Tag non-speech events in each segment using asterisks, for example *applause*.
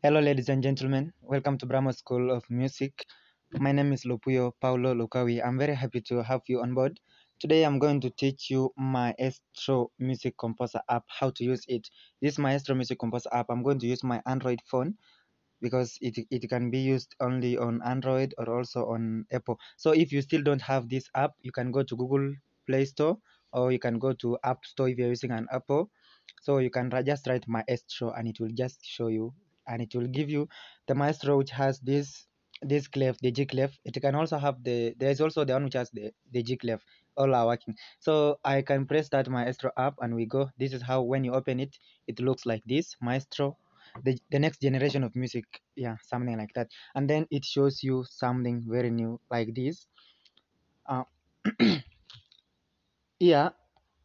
Hello, ladies and gentlemen. Welcome to Bramo School of Music. My name is Lupuyo Paulo Lukawi. I'm very happy to have you on board. Today, I'm going to teach you Maestro Music Composer app, how to use it. This Maestro Music Composer app, I'm going to use my Android phone because it, it can be used only on Android or also on Apple. So if you still don't have this app, you can go to Google Play Store or you can go to App Store if you're using an Apple. So you can just write Maestro and it will just show you and it will give you the Maestro which has this this clef, the G clef. It can also have the there is also the one which has the, the G clef. All are working. So I can press that Maestro app and we go. This is how when you open it, it looks like this Maestro the, the next generation of music yeah something like that and then it shows you something very new like this uh, *clears throat* here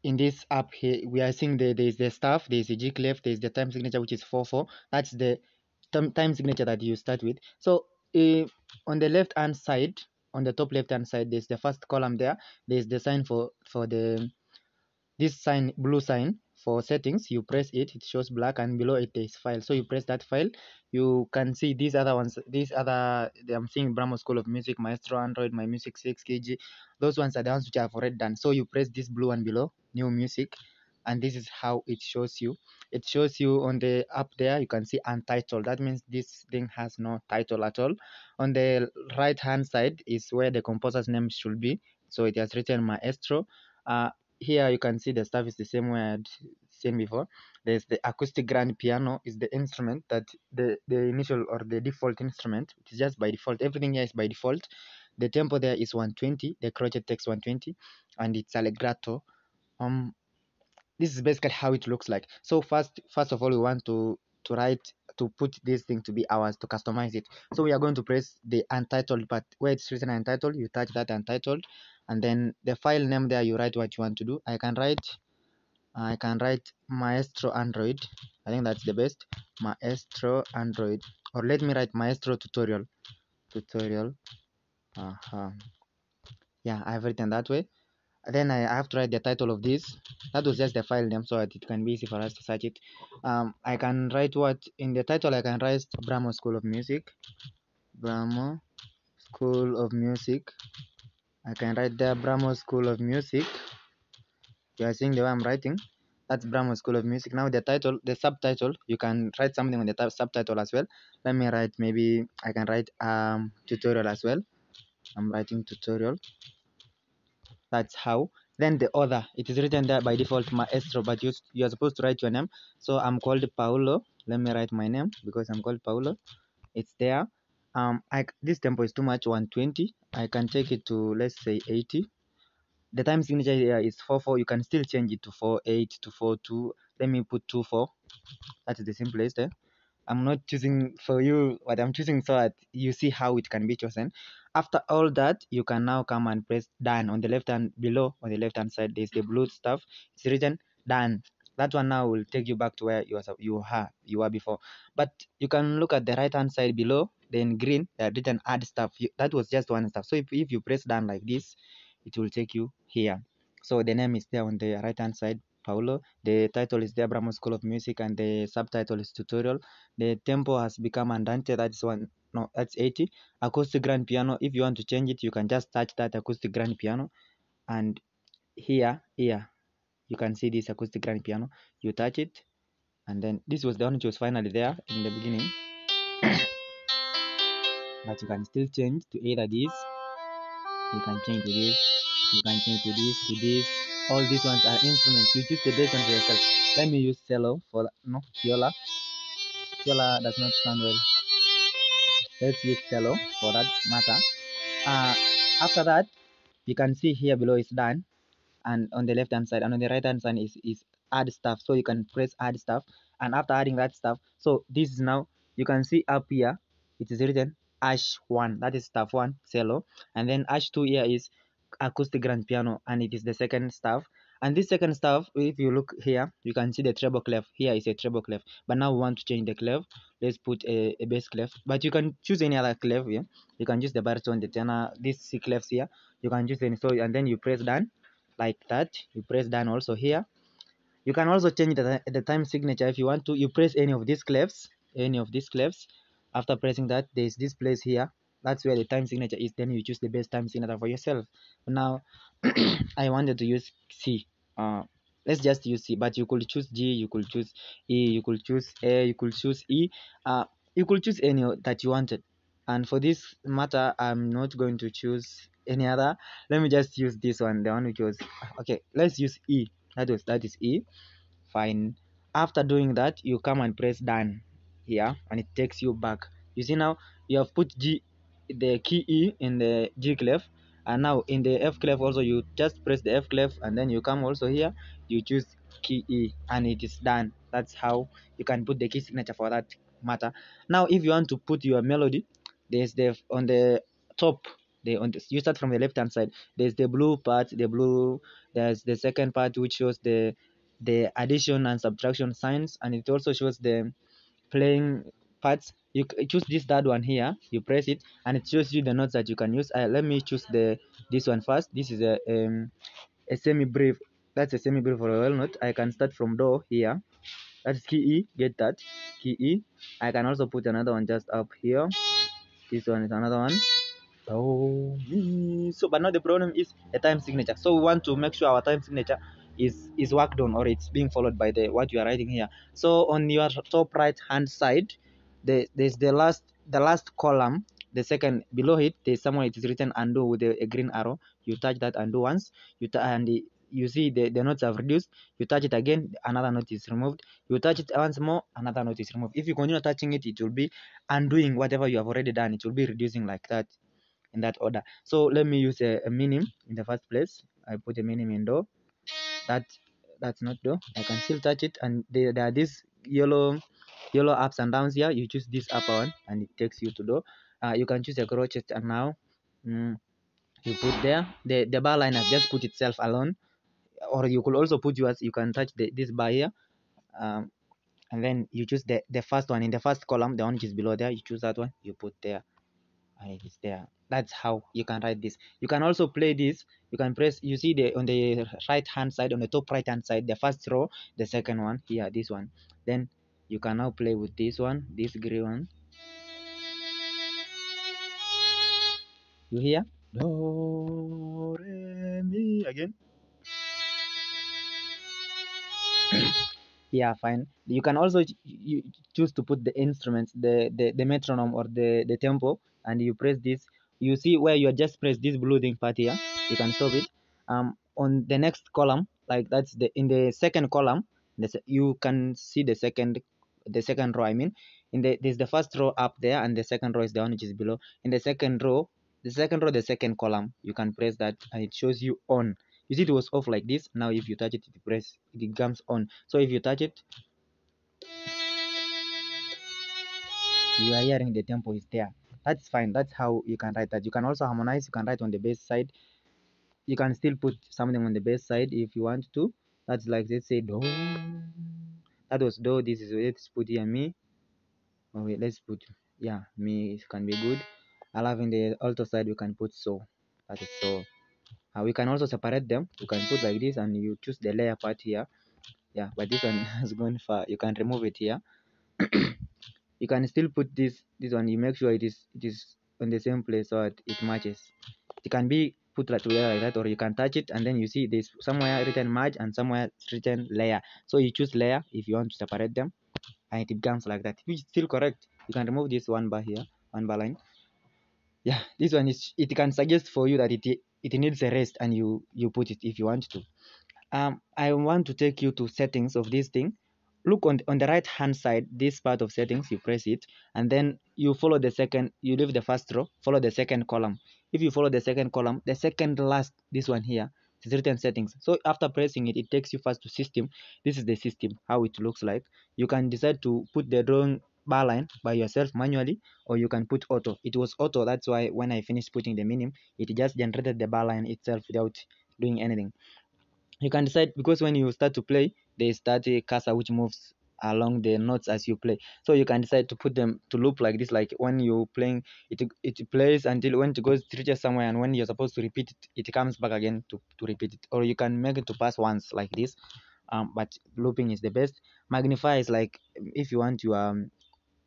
in this app here we are seeing the there's the stuff there's the g clef there's the time signature which is 4 4 that's the time signature that you start with. So uh, on the left hand side on the top left hand side there's the first column there. There's the sign for for the this sign blue sign for settings. You press it it shows black and below it is file. So you press that file. You can see these other ones these other i'm seeing bramo school of music maestro android my music 6 kg those ones are the ones which i've already done. So you press this blue one below new music and this is how it shows you it shows you on the up there you can see untitled that means this thing has no title at all on the right hand side is where the composer's name should be so it has written maestro uh, here you can see the stuff is the same way I'd seen before. There's the acoustic grand piano is the instrument that the, the initial or the default instrument, which is just by default. Everything here is by default. The tempo there is 120, the crotchet takes 120, and it's allegretto. Um, this is basically how it looks like. So first, first of all, we want to to write to put this thing to be ours to customize it. So we are going to press the untitled but where it's written untitled. You touch that untitled, and then the file name there you write what you want to do i can write i can write maestro android i think that's the best maestro android or let me write maestro tutorial tutorial uh -huh. yeah i've written that way then I have to write the title of this that was just the file name so that it can be easy for us to search it um, I can write what in the title I can write Bramo School of Music Bramo School of Music I can write there Bramo School of Music. You are seeing the way I'm writing. That's Bramo School of Music. Now the title, the subtitle, you can write something on the subtitle as well. Let me write maybe I can write um tutorial as well. I'm writing tutorial. That's how. Then the other, it is written there by default Maestro, but you you are supposed to write your name. So I'm called Paulo. Let me write my name because I'm called Paulo. It's there um I this tempo is too much 120 I can take it to let's say 80 the time signature here is 44 you can still change it to 48 to 42 let me put 24 that is the simplest eh? I'm not choosing for you what I'm choosing so that you see how it can be chosen. After all that you can now come and press done. On the left hand below on the left hand side there's the blue stuff. It's written done. That one now will take you back to where you are you are you were before. But you can look at the right hand side below then green they written add stuff. That was just one stuff. So if, if you press done like this it will take you here. So the name is there on the right hand side Paulo. The title is the Bramo School of Music and the subtitle is tutorial. The tempo has become andante, that's one no, that's 80. Acoustic grand piano, if you want to change it, you can just touch that acoustic grand piano and here, here, you can see this acoustic grand piano. You touch it and then this was the one which was finally there in the beginning. *coughs* but you can still change to either this you can change to this you can change to this to this all these ones are instruments. You choose the best one for yourself. Let me use cello for no viola. Viola does not sound well. Let's use cello for that matter. Uh, after that you can see here below is done. And on the left hand side and on the right hand side is, is add stuff. So you can press add stuff. And after adding that stuff so this is now you can see up here it is written ash 1 that is stuff 1 cello. And then ash 2 here is acoustic grand piano and it is the second staff. And this second staff if you look here you can see the treble clef. Here is a treble clef. But now we want to change the clef. Let's put a, a bass clef. But you can choose any other clef here. You can use the baritone the tenor these c clefs here. You can choose any so and then you press done like that. You press done also here. You can also change the, the time signature if you want to. You press any of these clefs any of these clefs. After pressing that there's this place here that's where the time signature is then you choose the best time signature for yourself. Now *clears throat* i wanted to use c. Uh, let's just use c but you could choose g you could choose e you could choose a you could choose e. Uh, you could choose any that you wanted. And for this matter i'm not going to choose any other. Let me just use this one the one which was okay let's use e. That was that is e. Fine. After doing that you come and press done here and it takes you back. You see now you have put g the key e in the g clef. And now in the f clef also you just press the f clef and then you come also here you choose key e and it is done. That's how you can put the key signature for that matter. Now if you want to put your melody there's the on the top the on you start from the left hand side. There's the blue part the blue there's the second part which shows the the addition and subtraction signs. And it also shows the playing parts you choose this third one here. You press it and it shows you the notes that you can use. Uh, let me choose the this one first. This is a um, a semibreve that's a semibreve for a well note. I can start from do here. That's key e get that. Key e. I can also put another one just up here. This one is another one. Oh so but now the problem is a time signature. So we want to make sure our time signature is is worked on or it's being followed by the what you are writing here. So on your top right hand side the, there's the last the last column the second below it there's somewhere it is written undo with a, a green arrow. You touch that undo once you and the, you see the, the notes have reduced. You touch it again another note is removed. You touch it once more another note is removed. If you continue touching it it will be undoing whatever you have already done. It will be reducing like that in that order. So let me use a, a minim in the first place. I put a minim in do that that's not do i can still touch it and there, there are these yellow yellow ups and downs here. You choose this upper one and it takes you to do uh, you can choose a crotchet and now. Mm, you put there. The the bar line has just put itself alone. Or you could also put yours. You can touch the, this bar here. Um, and then you choose the the first one. In the first column the one which is below there you choose that one. You put there. And it is there. That's how you can write this. You can also play this. You can press you see the on the right hand side on the top right hand side the first row the second one. Here this one. Then you can now play with this one this green one. You hear? Do re mi again. *coughs* Yeah fine. You can also you choose to put the instruments the the, the metronome or the the tempo and you press this. You see where you just press this blue thing part here. You can stop it. Um on the next column like that's the in the second column you can see the second the second row i mean. In the there's the first row up there and the second row is the one which is below. In the second row the second row the second column you can press that and it shows you on. You see it was off like this. Now if you touch it it press it comes on. So if you touch it you are hearing the tempo is there. That's fine. That's how you can write that. You can also harmonize. You can write on the bass side. You can still put something on the bass side if you want to. That's like let's say do that was do this is let's put here me. Oh wait let's put yeah me can be good. I love in the alto side we can put so. That is so. Uh, we can also separate them. You can put like this and you choose the layer part here. Yeah but this one *laughs* has gone far. You can remove it here. *coughs* You can still put this this one. You make sure it is it is on the same place so it matches. It can be put like together like that or you can touch it and then you see there's somewhere written merge and somewhere written layer. So you choose layer if you want to separate them and it becomes like that. Which is still correct you can remove this one bar here one bar line. Yeah this one is it can suggest for you that it it needs a rest and you you put it if you want to. Um i want to take you to settings of this thing look on, on the right hand side this part of settings you press it and then you follow the second you leave the first row follow the second column. If you follow the second column the second last this one here is written settings. So after pressing it it takes you first to system. This is the system how it looks like. You can decide to put the drawing bar line by yourself manually or you can put auto. It was auto that's why when i finished putting the minimum it just generated the bar line itself without doing anything. You can decide because when you start to play there is that cursor which moves along the notes as you play. So you can decide to put them to loop like this like when you're playing it it plays until when it goes it reaches somewhere and when you're supposed to repeat it it comes back again to, to repeat it. Or you can make it to pass once like this um but looping is the best. Magnify is like if you want to um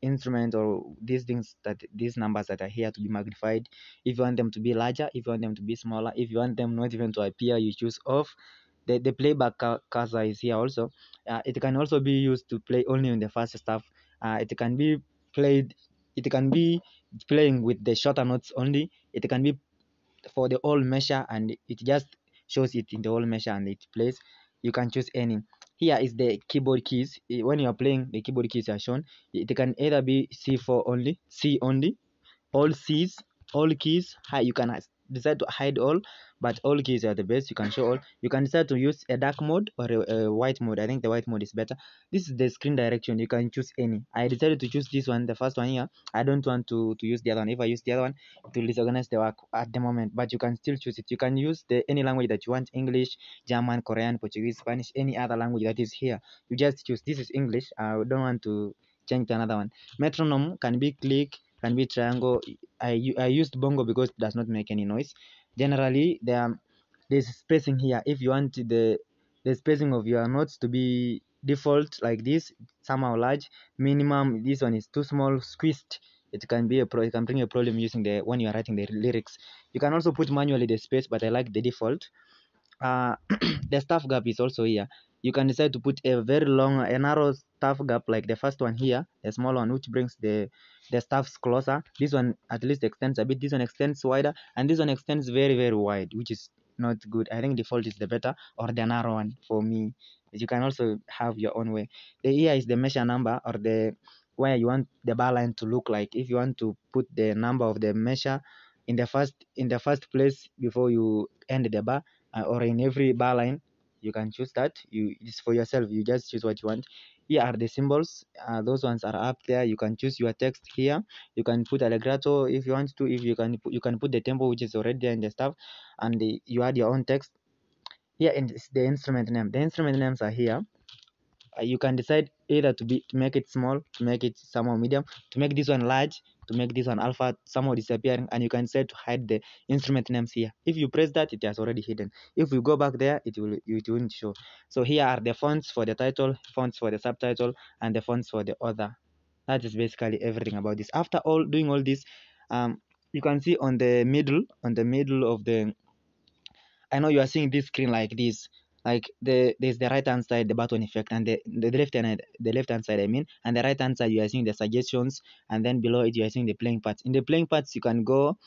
instruments or these things that these numbers that are here to be magnified if you want them to be larger if you want them to be smaller if you want them not even to appear you choose off the, the playback cursor is here also. Uh, it can also be used to play only on the fast stuff. Uh, it can be played it can be playing with the shorter notes only. It can be for the whole measure and it just shows it in the whole measure and it plays. You can choose any. Here is the keyboard keys. When you are playing the keyboard keys are shown. It can either be c4 only c only all c's all keys. You can decide to hide all but all keys are the best. You can show all. You can decide to use a dark mode or a, a, white mode. I think the white mode is better. This is the screen direction. You can choose any. I decided to choose this one the first one here. I don't want to to use the other one. If i use the other one it will disorganize the work at the moment. But you can still choose it. You can use the any language that you want. English german korean portuguese spanish any other language that is here. You just choose. This is english. I don't want to change to another one. Metronome can be click can be triangle. I i used bongo because it does not make any noise. Generally there there's spacing here. If you want the the spacing of your notes to be default like this somehow large minimum this one is too small squeezed it can be a pro it can bring a problem using the when you are writing the lyrics. You can also put manually the space but i like the default uh *clears throat* the staff gap is also here. You can decide to put a very long a narrow staff gap like the first one here the small one which brings the the staffs closer. This one at least extends a bit this one extends wider and this one extends very very wide which is not good. I think default is the better or the narrow one for me. You can also have your own way. The here is the measure number or the where you want the bar line to look like. If you want to put the number of the measure in the first in the first place before you end the bar or in every bar line you can choose that. You it's for yourself. You just choose what you want. Here are the symbols. Uh, those ones are up there. You can choose your text here. You can put allegretto if you want to if you can you can put the tempo which is already there in the stuff and the, you add your own text. Here and the instrument name. The instrument names are here. Uh, you can decide either to be to make it small to make it somehow medium to make this one large to make this one alpha somehow disappearing and you can set to hide the instrument names here. If you press that it has already hidden. If we go back there it will it won't show. So here are the fonts for the title fonts for the subtitle and the fonts for the other that is basically everything about this. After all doing all this um you can see on the middle on the middle of the i know you are seeing this screen like this like the there's the right hand side the button effect and the, the left hand the left hand side i mean and the right hand side you are seeing the suggestions and then below it you are seeing the playing parts. In the playing parts you can go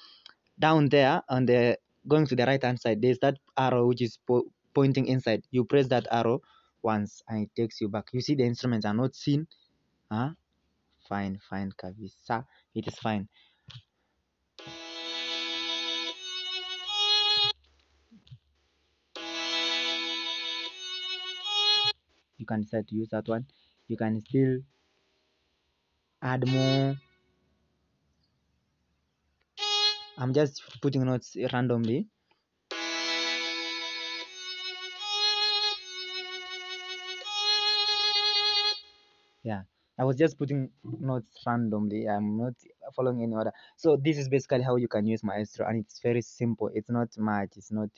down there on the going to the right hand side there's that arrow which is po pointing inside. You press that arrow once and it takes you back. You see the instruments are not seen? Huh? Fine fine kabisa it is fine can decide to use that one. You can still add more. I'm just putting notes randomly. Yeah i was just putting notes randomly. I'm not following in order. So this is basically how you can use maestro and it's very simple. It's not much it's not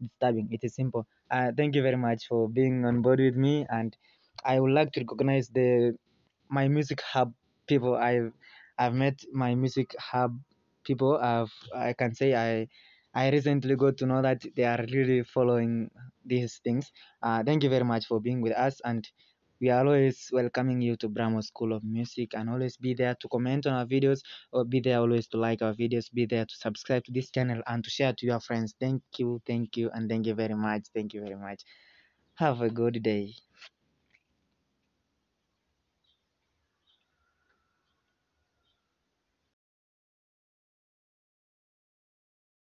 disturbing it is simple. Uh, thank you very much for being on board with me and i would like to recognize the my music hub people. I've i've met my music hub people. I've i can say i i recently got to know that they are really following these things. Uh, thank you very much for being with us and we are always welcoming you to Bramo School of Music and always be there to comment on our videos or be there always to like our videos, be there to subscribe to this channel and to share to your friends. Thank you, thank you, and thank you very much. Thank you very much. Have a good day.